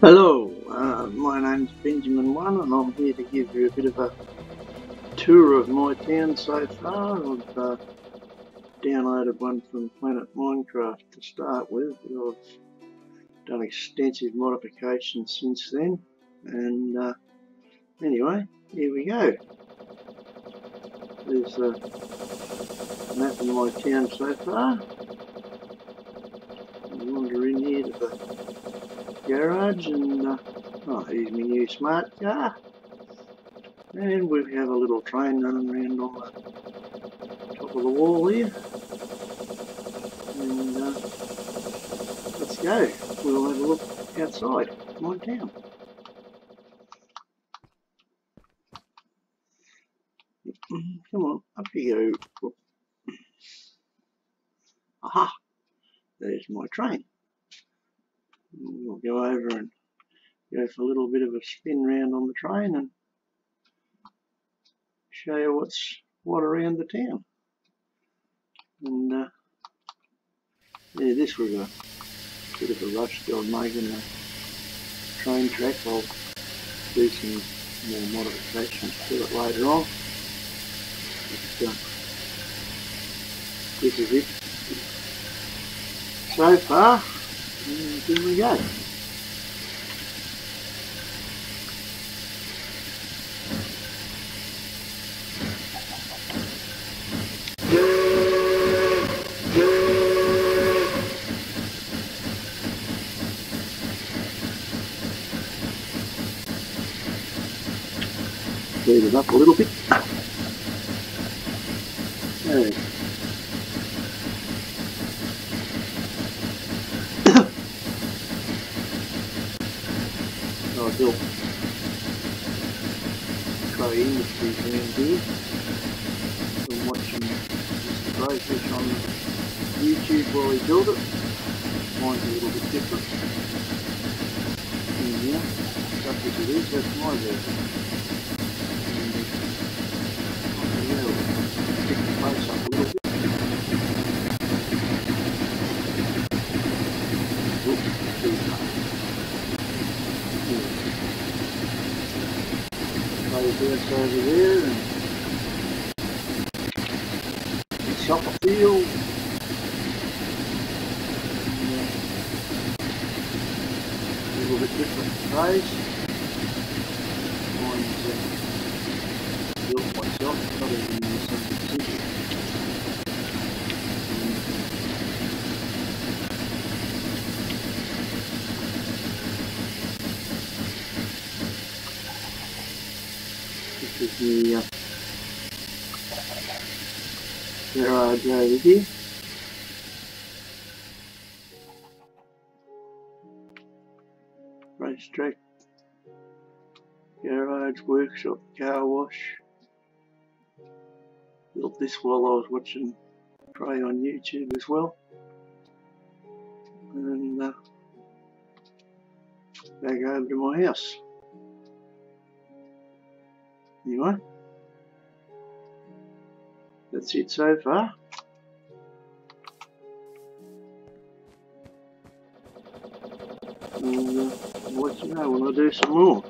Hello, uh, my name's Benjamin One and I'm here to give you a bit of a tour of my town so far. I've uh, downloaded one from Planet Minecraft to start with. I've done extensive modifications since then and uh, anyway, here we go. There's a map of my town so far. I wander in here to the garage and uh, oh, here's my new smart car. And we have a little train running around on the top of the wall here. And uh, let's go. We'll have a look outside my town. Come on up you go. Aha there's my train we'll go over and go for a little bit of a spin round on the train and show you what's what around the town. And uh, yeah, this was a bit of a rush job making a train track. I'll do some more modifications to it later on. But, uh, this is it so far. And here we go. Speed it up a little bit. There. Built Crow Industries around here. Been watching Mr. Crayfish on YouTube while he built it. Mine's a little bit different. Yeah, such as it is, that's my version. And, yeah, we'll pick the place up a little bit. Oops, too far. Play this over there and field. And, uh, a little bit different place. Mine's uh, built myself, not even in the same position. This is the uh, here. Racetrack, garage, workshop, car wash. Built this while I was watching Trey on YouTube as well. And uh, back over to my house. Anyway, that's it so far. And uh, I'll you know when I do some more.